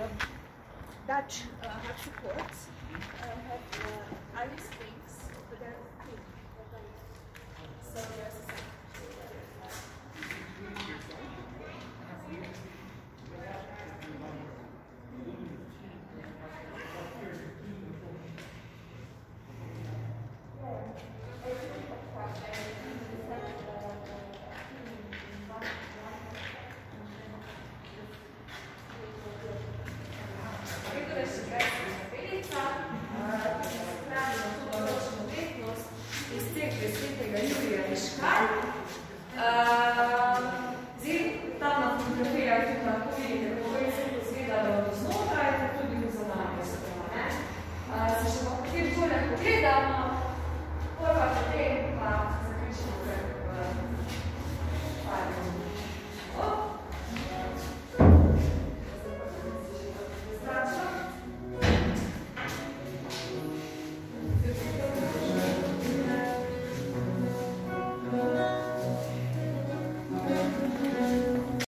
Um, Dutch uh, harpsichords uh, have uh, Irish strings. So there's Kristusa, pravimo to baročno umetnost iz cerkve svetega Jurija Iškar. Zdaj, tam na fotografijah tudi lahko vidite, kako je se posvedalo od znotraj, tudi v zanamju se še pa kjer bolje pogledamo,